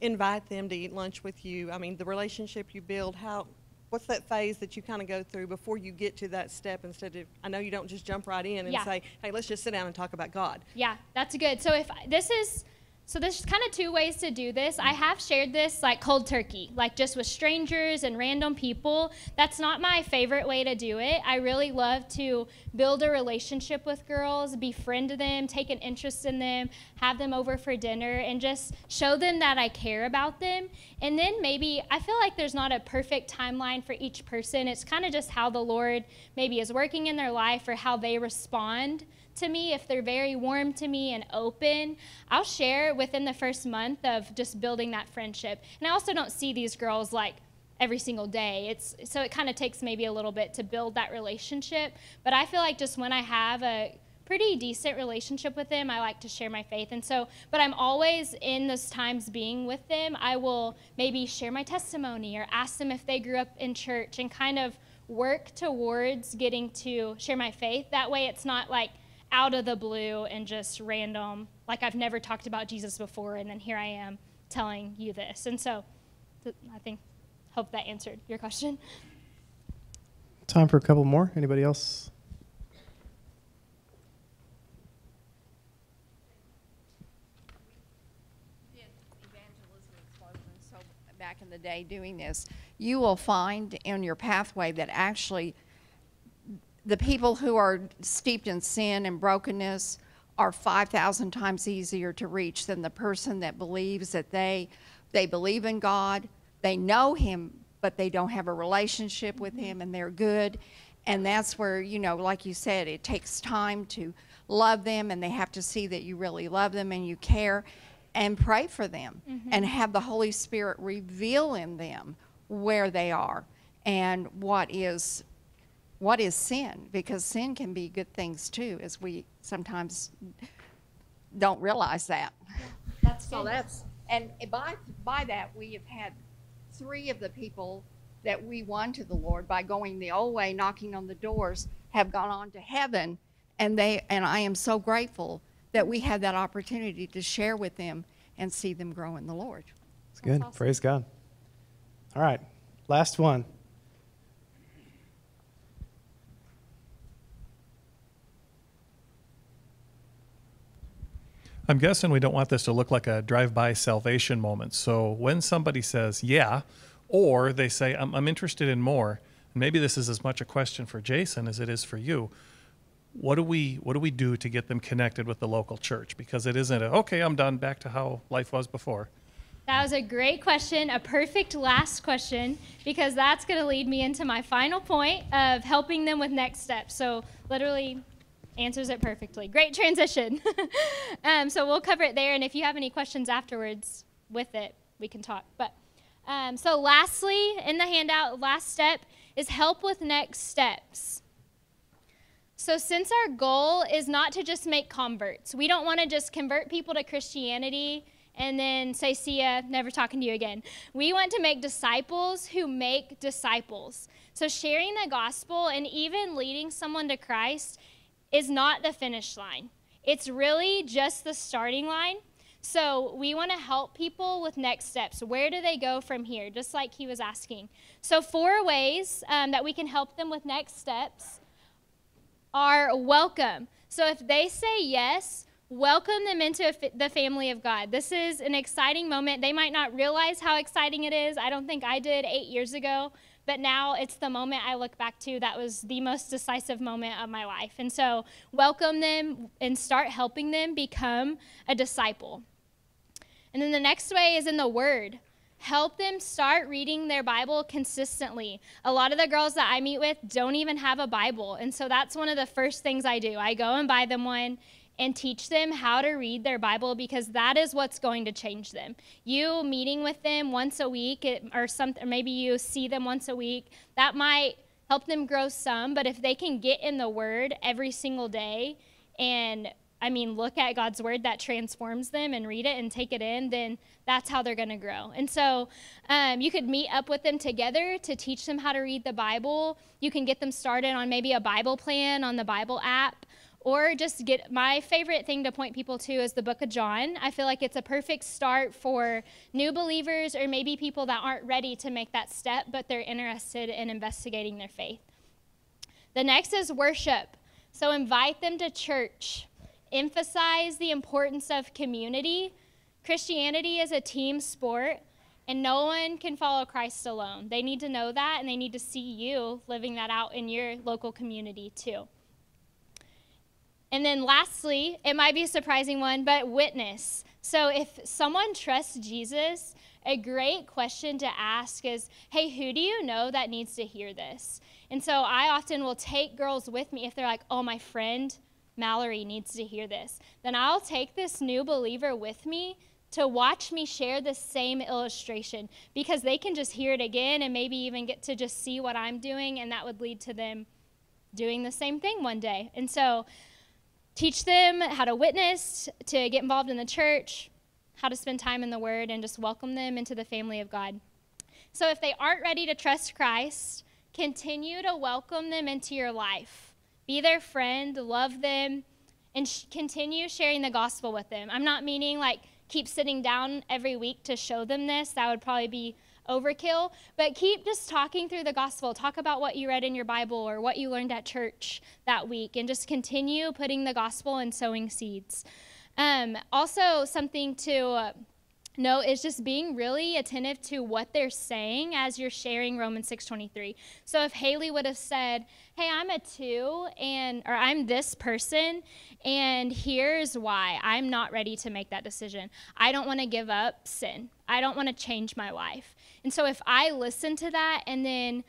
Speaker 10: invite them to eat lunch with you? I mean, the relationship you build, how, what's that phase that you kind of go through before you get to that step instead of, I know you don't just jump right in and
Speaker 2: Yeah.
Speaker 10: say, hey, let's just sit down and talk about God.
Speaker 2: Yeah, that's good. So if this is so there's kind of two ways to do this. I have shared this like cold turkey, like just with strangers and random people. That's not my favorite way to do it. I really love to build a relationship with girls, befriend them, take an interest in them, have them over for dinner and just show them that I care about them. And then maybe I feel like there's not a perfect timeline for each person. It's kind of just how the Lord maybe is working in their life or how they respond to me, if they're very warm to me and open, I'll share within the first month of just building that friendship. And I also don't see these girls like every single day. It's so it kind of takes maybe a little bit to build that relationship, but I feel like just when I have a pretty decent relationship with them, I like to share my faith. And so, but I'm always in those times being with them, I will maybe share my testimony or ask them if they grew up in church and kind of work towards getting to share my faith. That way it's not like out of the blue and just random, like I've never talked about Jesus before, and then here I am telling you this. And so I think, hope that answered your question.
Speaker 1: Time for a couple more. Anybody else?
Speaker 11: back in the day doing this, you will find in your pathway that actually the people who are steeped in sin and brokenness are 5,000 times easier to reach than the person that believes that they they believe in God, they know him, but they don't have a relationship with him and they're good. And that's where, you know, like you said, it takes time to love them and they have to see that you really love them and you care and pray for them mm-hmm. and have the Holy Spirit reveal in them where they are and what is what is sin because sin can be good things too as we sometimes don't realize that
Speaker 2: That's
Speaker 11: so that's and by by that we have had three of the people that we won to the lord by going the old way knocking on the doors have gone on to heaven and they and i am so grateful that we had that opportunity to share with them and see them grow in the lord
Speaker 1: It's good. Praise God. All right. Last one.
Speaker 12: I'm guessing we don't want this to look like a drive-by salvation moment. So when somebody says yeah, or they say I'm, I'm interested in more, maybe this is as much a question for Jason as it is for you. What do we what do we do to get them connected with the local church? Because it isn't a, okay, I'm done, back to how life was before.
Speaker 2: That was a great question, a perfect last question, because that's going to lead me into my final point of helping them with next steps. So, literally, answers it perfectly. Great transition. <laughs> um, so, we'll cover it there, and if you have any questions afterwards with it, we can talk. But um, so, lastly, in the handout, last step is help with next steps. So, since our goal is not to just make converts, we don't want to just convert people to Christianity and then say, see ya, never talking to you again. We want to make disciples who make disciples. So, sharing the gospel and even leading someone to Christ is not the finish line, it's really just the starting line. So, we want to help people with next steps. Where do they go from here? Just like he was asking. So, four ways um, that we can help them with next steps are welcome. So, if they say yes, welcome them into the family of God. This is an exciting moment. They might not realize how exciting it is. I don't think I did eight years ago, but now it's the moment I look back to that was the most decisive moment of my life. And so, welcome them and start helping them become a disciple. And then the next way is in the Word. Help them start reading their Bible consistently. A lot of the girls that I meet with don't even have a Bible. And so that's one of the first things I do. I go and buy them one and teach them how to read their Bible because that is what's going to change them. You meeting with them once a week or something, or maybe you see them once a week, that might help them grow some. But if they can get in the Word every single day, and I mean, look at God's word that transforms them and read it and take it in, then that's how they're going to grow. And so um, you could meet up with them together to teach them how to read the Bible. You can get them started on maybe a Bible plan on the Bible app. Or just get my favorite thing to point people to is the book of John. I feel like it's a perfect start for new believers or maybe people that aren't ready to make that step, but they're interested in investigating their faith. The next is worship. So invite them to church. Emphasize the importance of community. Christianity is a team sport, and no one can follow Christ alone. They need to know that, and they need to see you living that out in your local community too. And then lastly, it might be a surprising one, but witness. So if someone trusts Jesus, a great question to ask is, hey, who do you know that needs to hear this? And so I often will take girls with me if they're like, oh, my friend Mallory needs to hear this. Then I'll take this new believer with me to watch me share the same illustration because they can just hear it again and maybe even get to just see what I'm doing, and that would lead to them doing the same thing one day. And so teach them how to witness, to get involved in the church, how to spend time in the Word, and just welcome them into the family of God. So if they aren't ready to trust Christ, continue to welcome them into your life. Be their friend, love them, and sh- continue sharing the gospel with them. I'm not meaning like keep sitting down every week to show them this. That would probably be overkill, but keep just talking through the gospel. Talk about what you read in your Bible or what you learned at church that week, and just continue putting the gospel and sowing seeds. Um, also, something to uh, note is just being really attentive to what they're saying as you're sharing Romans 6:23. So if Haley would have said, "Hey, I'm a 2 and or I'm this person and here's why. I'm not ready to make that decision. I don't want to give up sin. I don't want to change my life." And so if I listen to that and then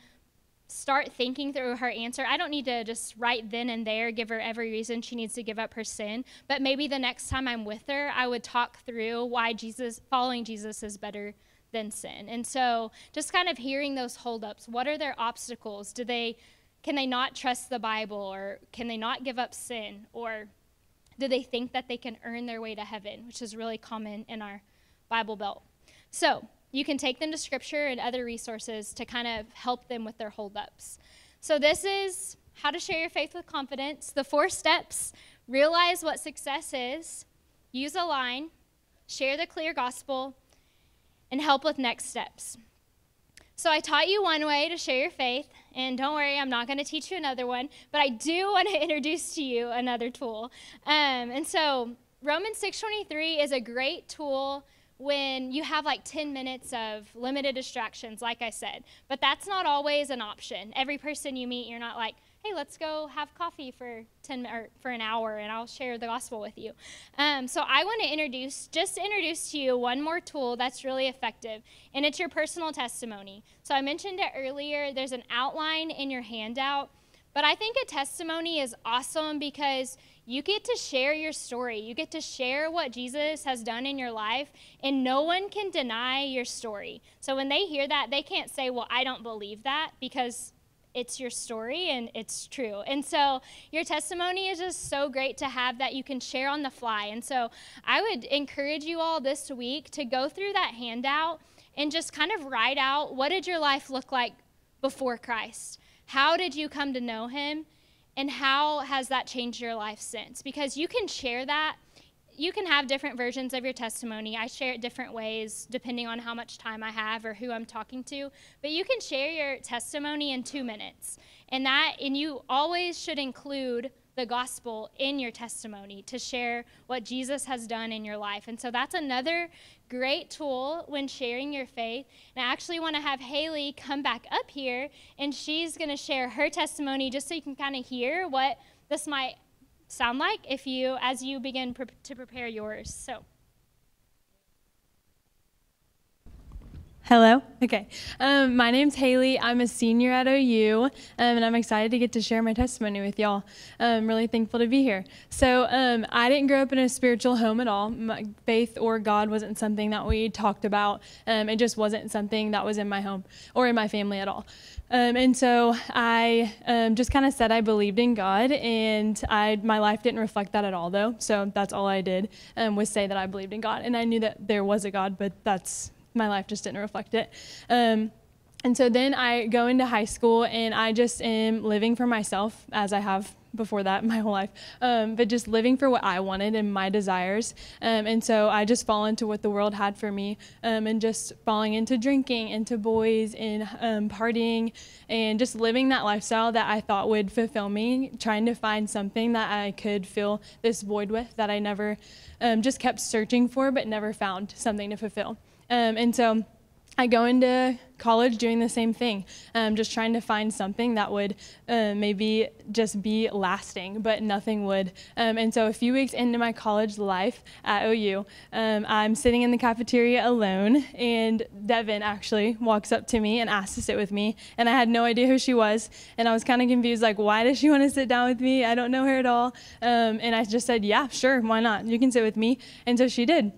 Speaker 2: start thinking through her answer. I don't need to just right then and there give her every reason she needs to give up her sin, but maybe the next time I'm with her, I would talk through why Jesus following Jesus is better than sin. And so just kind of hearing those holdups. What are their obstacles? Do they can they not trust the Bible or can they not give up sin or do they think that they can earn their way to heaven, which is really common in our Bible belt. So, you can take them to scripture and other resources to kind of help them with their holdups. So, this is how to share your faith with confidence. The four steps realize what success is, use a line, share the clear gospel, and help with next steps. So, I taught you one way to share your faith, and don't worry, I'm not going to teach you another one, but I do <laughs> want to introduce to you another tool. Um, and so, Romans 6:23 is a great tool when you have like 10 minutes of limited distractions, like I said. But that's not always an option. Every person you meet, you're not like, hey, let's go have coffee for 10 or for an hour and I'll share the gospel with you. Um, so I want to introduce, just introduce to you one more tool that's really effective, and it's your personal testimony. So I mentioned it earlier, there's an outline in your handout, but I think a testimony is awesome because you get to share your story. You get to share what Jesus has done in your life, and no one can deny your story. So when they hear that, they can't say, Well, I don't believe that because it's your story and it's true. And so your testimony is just so great to have that you can share on the fly. And so I would encourage you all this week to go through that handout and just kind of write out what did your life look like before Christ? How did you come to know him? And how has that changed your life since? Because you can share that. You can have different versions of your testimony. I share it different ways depending on how much time I have or who I'm talking to. But you can share your testimony in two minutes. And that, and you always should include the gospel in your testimony to share what Jesus has done in your life. And so that's another great tool when sharing your faith. And I actually want to have Haley come back up here and she's going to share her testimony just so you can kind of hear what this might sound like if you as you begin pre- to prepare yours. So
Speaker 3: Hello. Okay. Um, my name's Haley. I'm a senior at OU, um, and I'm excited to get to share my testimony with y'all. I'm really thankful to be here. So, um, I didn't grow up in a spiritual home at all. My faith or God wasn't something that we talked about. Um, it just wasn't something that was in my home or in my family at all. Um, and so I um, just kind of said I believed in God, and I my life didn't reflect that at all, though. So that's all I did um, was say that I believed in God, and I knew that there was a God, but that's my life just didn't reflect it. Um, and so then I go into high school and I just am living for myself as I have before that <laughs> my whole life, um, but just living for what I wanted and my desires. Um, and so I just fall into what the world had for me um, and just falling into drinking, into boys, and um, partying, and just living that lifestyle that I thought would fulfill me, trying to find something that I could fill this void with that I never um, just kept searching for but never found something to fulfill. Um, and so I go into college doing the same thing, um, just trying to find something that would uh, maybe just be lasting, but nothing would. Um, and so a few weeks into my college life at OU, um, I'm sitting in the cafeteria alone, and Deven actually walks up to me and asks to sit with me, and I had no idea who she was, and I was kind of confused, like, why does she want to sit down with me? I don't know her at all. Um, and I just said, yeah, sure, why not? You can sit with me. And so she did.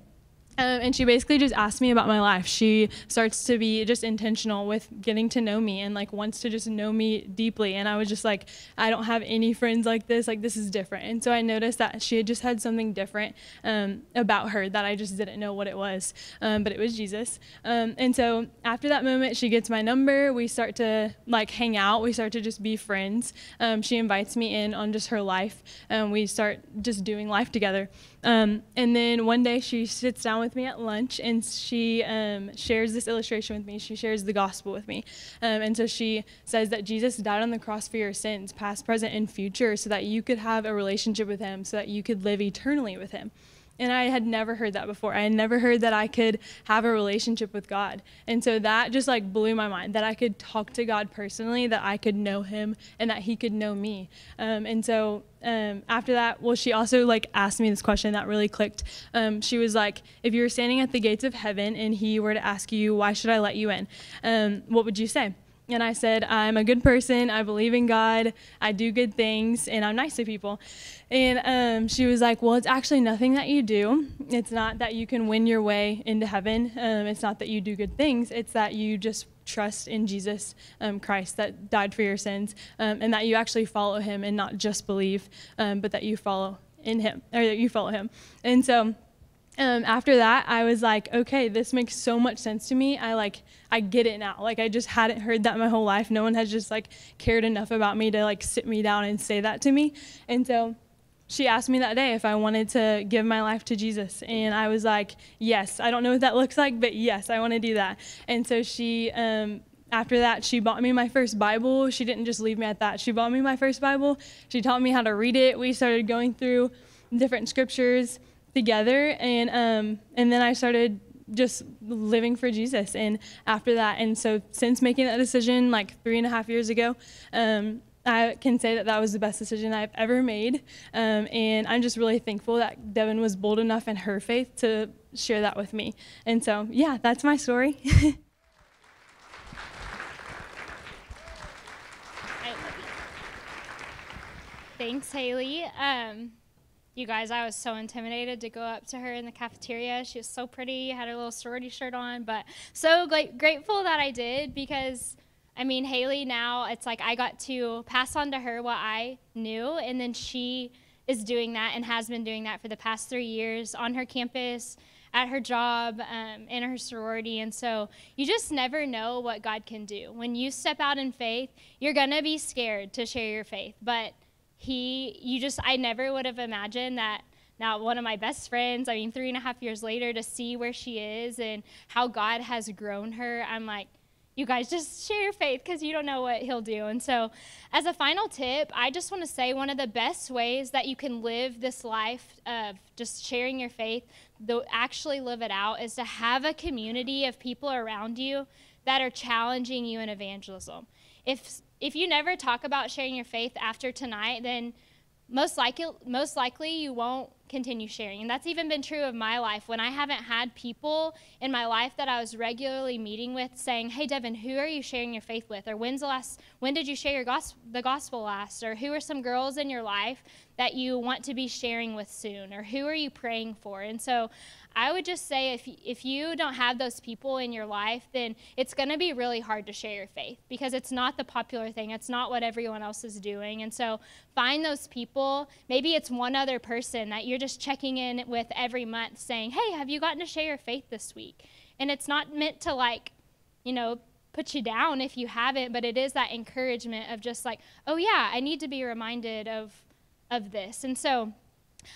Speaker 3: Um, and she basically just asked me about my life. She starts to be just intentional with getting to know me and like wants to just know me deeply. And I was just like, I don't have any friends like this. Like this is different. And so I noticed that she had just had something different um, about her that I just didn't know what it was. Um, but it was Jesus. Um, and so after that moment, she gets my number. We start to like hang out. We start to just be friends. Um, she invites me in on just her life. and we start just doing life together. Um, and then one day she sits down with me at lunch and she um, shares this illustration with me. She shares the gospel with me. Um, and so she says that Jesus died on the cross for your sins, past, present, and future, so that you could have a relationship with him, so that you could live eternally with him. And I had never heard that before. I had never heard that I could have a relationship with God. And so that just like blew my mind that I could talk to God personally, that I could know him, and that he could know me. Um, and so um, after that, well, she also like asked me this question that really clicked. Um, she was like, if you were standing at the gates of heaven and he were to ask you, why should I let you in? Um, what would you say? And I said, I'm a good person. I believe in God. I do good things, and I'm nice to people. And um, she was like, Well, it's actually nothing that you do. It's not that you can win your way into heaven. Um, it's not that you do good things. It's that you just trust in Jesus um, Christ that died for your sins, um, and that you actually follow him and not just believe, um, but that you follow in him, or that you follow him. And so, um, after that, I was like, okay, this makes so much sense to me. I like, I get it now. Like, I just hadn't heard that my whole life. No one has just like cared enough about me to like sit me down and say that to me. And so, she asked me that day if I wanted to give my life to Jesus. And I was like, yes. I don't know what that <laughs> looks like, but yes, I want to do that. And so she, um, after that, she bought me my first Bible. She didn't just leave me at that. She bought me my first Bible. She taught me how to read it. We started going through different scriptures together, and um, and then I started just living for Jesus. And after that, and so since making that decision like three and a half years ago, um, I can say that that was the best decision I've ever made. Um, and I'm just really thankful that Deven was bold enough in her faith to share that with me. And so, yeah, that's my story. <laughs>
Speaker 2: Thanks, Haley. Um, you guys, I was so intimidated to go up to her in the cafeteria. She was so pretty, had her little sorority shirt on, but so grateful that I did because, I mean, Haley now, it's like I got to pass on to her what I knew, and then she is doing that and has been doing that for the past three years on her campus, at her job, um, in her sorority. And so you just never know what God can do. When you step out in faith, you're going to be scared to share your faith, but he, you just, I never would have imagined that now one of my best friends, I mean, three and a half years later, to see where she is and how God has grown her, I'm like, you guys just share your faith because you don't know what he'll do. And so, as a final tip, I just want to say one of the best ways that you can live this life of just sharing your faith, though actually live it out, is to have a community of people around you that are challenging you in evangelism. If if you never talk about sharing your faith after tonight, then most likely, most likely you won't continue sharing. And that's even been true of my life when I haven't had people in my life that I was regularly meeting with saying, "Hey Deven, who are you sharing your faith with?" or "When's the last when did you share your gospel the gospel last?" or "Who are some girls in your life that you want to be sharing with soon?" or "Who are you praying for?" And so I would just say if, if you don't have those people in your life, then it's going to be really hard to share your faith because it's not the popular thing. It's not what everyone else is doing. And so find those people. Maybe it's one other person that you're just checking in with every month saying, hey, have you gotten to share your faith this week? And it's not meant to like, you know, put you down if you haven't, but it is that encouragement of just like, oh yeah, I need to be reminded of of this. And so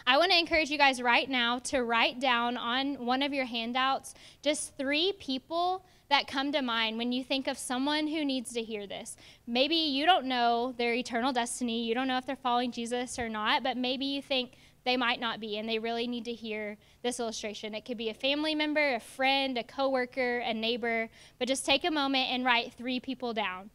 Speaker 2: I want to encourage you guys right now to write down on one of your handouts just three people that come to mind when you think of someone who needs to hear this. Maybe you don't know their eternal destiny, you don't know if they're following Jesus or not, but maybe you think they might not be and they really need to hear this illustration. It could be a family member, a friend, a coworker, a neighbor, but just take a moment and write three people down.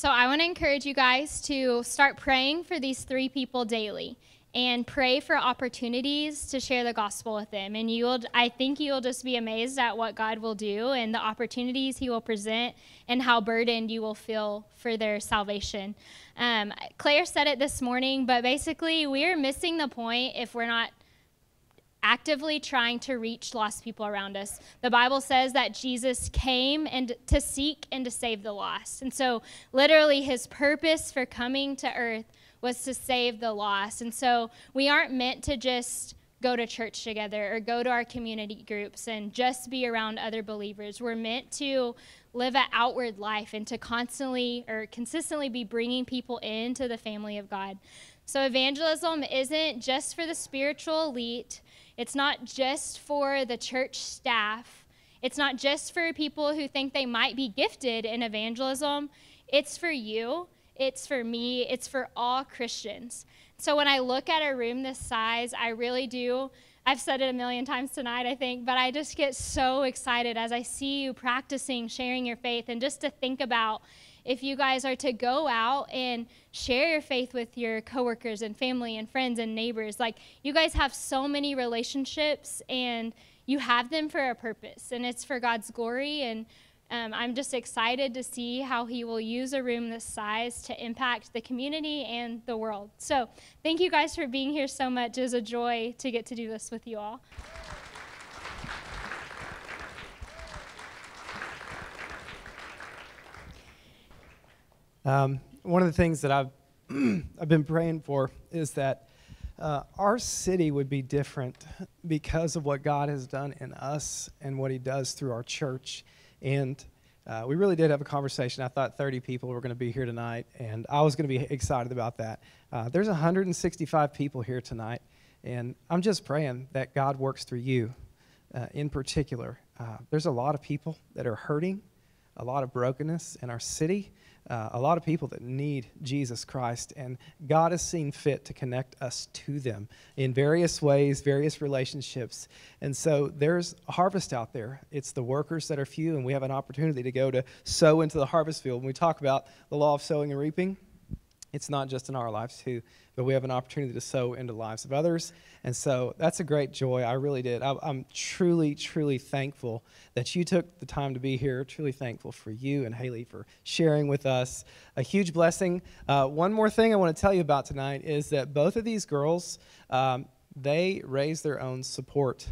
Speaker 2: So I want to encourage you guys to start praying for these three people daily and pray for opportunities to share the gospel with them. And you will I think you'll just be amazed at what God will do and the opportunities he will present and how burdened you will feel for their salvation. Um, Claire said it this morning, but basically we're missing the point if we're not actively trying to reach lost people around us. The Bible says that Jesus came and to seek and to save the lost. And so literally his purpose for coming to earth was to save the lost. And so we aren't meant to just go to church together or go to our community groups and just be around other believers. We're meant to live an outward life and to constantly or consistently be bringing people into the family of God. So evangelism isn't just for the spiritual elite. It's not just for the church staff. It's not just for people who think they might be gifted in evangelism. It's for you. It's for me. It's for all Christians. So when I look at a room this size, I really do. I've said it a million times tonight, I think, but I just get so excited as I see you practicing sharing your faith and just to think about if you guys are to go out and share your faith with your coworkers and family and friends and neighbors, like you guys have so many relationships and you have them for a purpose and it's for God's glory. And um, I'm just excited to see how He will use a room this size to impact the community and the world. So, thank you guys for being here so much. It was a joy to get to do this with you all.
Speaker 1: Um, one of the things that I've <clears throat> I've been praying for is that uh, our city would be different because of what God has done in us and what He does through our church. And uh, we really did have a conversation. I thought 30 people were going to be here tonight, and I was going to be excited about that. Uh, there's 165 people here tonight, and I'm just praying that God works through you uh, in particular. Uh, there's a lot of people that are hurting, a lot of brokenness in our city uh, a lot of people that need Jesus Christ, and God has seen fit to connect us to them in various ways, various relationships. And so there's a harvest out there. It's the workers that are few, and we have an opportunity to go to sow into the harvest field. When we talk about the law of sowing and reaping, it's not just in our lives too, but we have an opportunity to sow into the lives of others. And so that's a great joy. I really did. I, am truly, truly thankful that you took the time to be here. Truly thankful for you and Haley for sharing with us. A huge blessing. Uh, one more thing I want to tell you about tonight is that both of these girls, um, they raise their own support.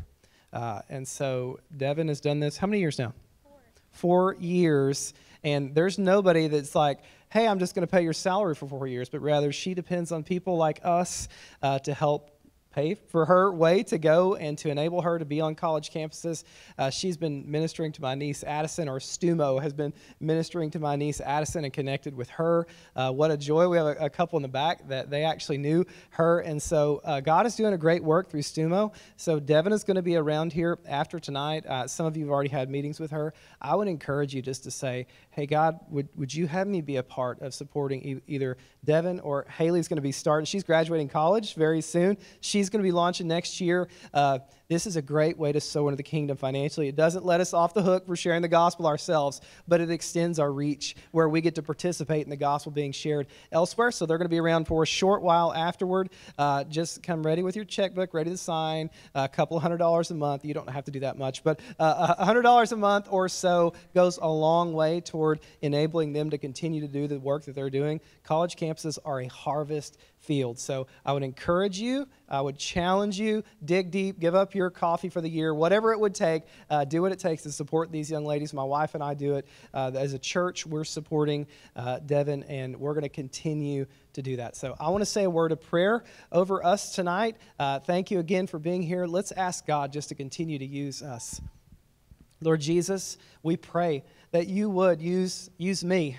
Speaker 1: Uh, and so Deven has done this how many years now? Four. Four years. And there's nobody that's like, hey, I'm just going to pay your salary for four years, but rather she depends on people like us uh, to help pay for her way to go and to enable her to be on college campuses. Uh, she's been ministering to my niece Addison, or Stumo has been ministering to my niece Addison and connected with her. Uh, what a joy. We have a, a, couple in the back that they actually knew her. And so uh, God is doing a great work through Stumo. So Deven is going to be around here after tonight. Uh, some of you have already had meetings with her. I would encourage you just to say, hey, God, would, would you have me be a part of supporting e- either Deven or Haley's going to be starting? She's graduating college very soon. She's going to be launching next year. Uh, this is a great way to sow into the kingdom financially. It doesn't let us off the hook for sharing the gospel ourselves, but it extends our reach where we get to participate in the gospel being shared elsewhere. So they're going to be around for a short while afterward. Uh, just come ready with your checkbook, ready to sign. a couple hundred dollars a month. You don't have to do that much, but uh, a hundred dollars a month or so goes a long way toward enabling them to continue to do the work that they're doing. College campuses are a harvest field. So I would encourage you, I would challenge you, dig deep, give up your coffee for the year, whatever it would take, uh, do what it takes to support these young ladies. My wife and I do it. Uh, as a church, we're supporting uh, Deven, and we're going to continue to do that. So I want to say a word of prayer over us tonight. Uh, thank you again for being here. Let's ask God just to continue to use us. Lord Jesus, we pray that you would use, use me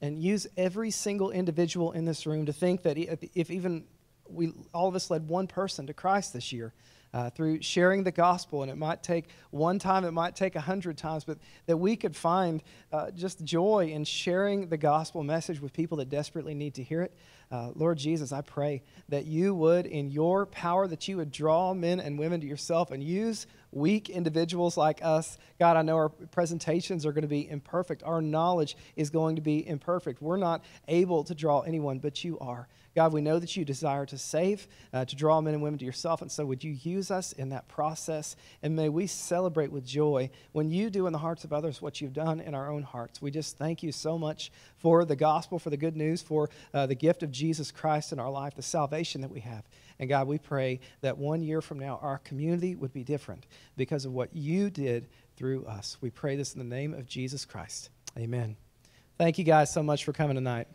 Speaker 1: and use every single individual in this room to think that if even we all of us led one person to Christ this year uh, through sharing the gospel, and it might take one time, it might take a hundred times, but that we could find uh, just joy in sharing the gospel message with people that desperately need to hear it. Uh, Lord Jesus, I pray that you would, in your power, that you would draw men and women to yourself and use weak individuals like us. God, I know our presentations are going to be imperfect. Our knowledge is going to be imperfect. We're not able to draw anyone, but you are. God, we know that you desire to save, uh, to draw men and women to yourself. And so, would you use us in that process? And may we celebrate with joy when you do in the hearts of others what you've done in our own hearts. We just thank you so much for the gospel, for the good news, for uh, the gift of Jesus Christ in our life, the salvation that we have. And God, we pray that one year from now, our community would be different because of what you did through us. We pray this in the name of Jesus Christ. Amen. Thank you guys so much for coming tonight.